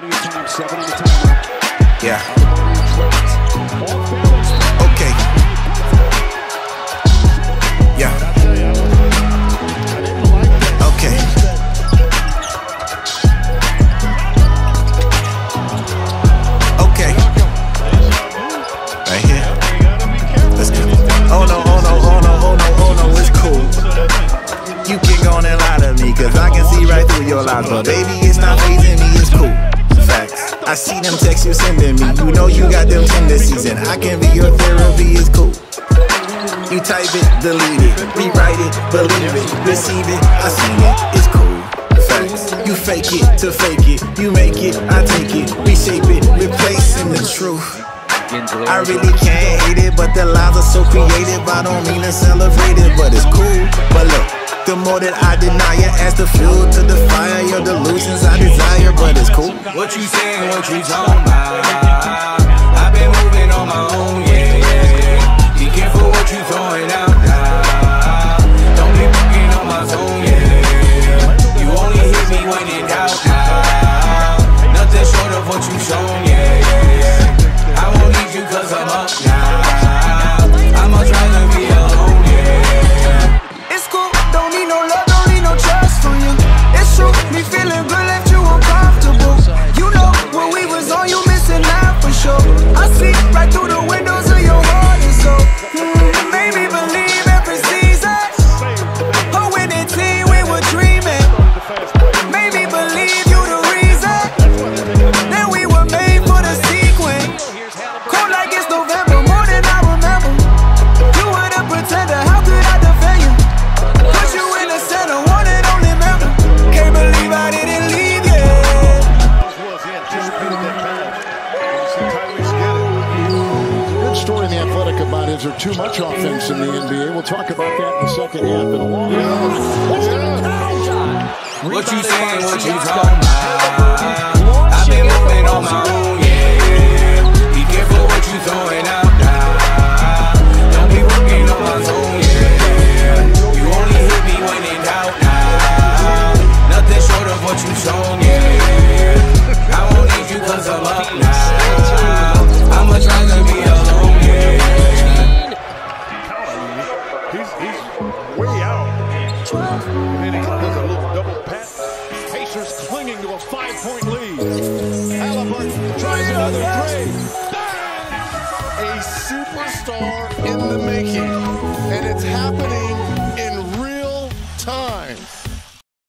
Yeah. Okay. Yeah. Okay. Okay. Right here. Let's go. Oh no, oh no, oh no, oh no, oh no, it's cool. You can go on and lie to me, cause I can see right through your lies. But baby, it's not phasing me, it's cool. I see them texts you sending me. You know you got them tendencies, and I can be your therapy, it's cool. You type it, delete it, rewrite it, believe it, receive it, I seen it, it's cool. Facts. You fake it to fake it, you make it, I take it, reshape it, replacing the truth. I really can't hate it, but the lies are so creative. I don't mean to celebrate it, but it's cool. But look, the more that I deny it, adds the fuel to the fire. Your delusions I desire, but it's cool. What you saying, what you talking about? Story in the Athletic about is there too much offense in the NBA? We'll talk about that in the second half. And along What you saying, what you He a little double pat. Pacers clinging to a five-point lead. Haliburton tries another three. a superstar in the making, and it's happening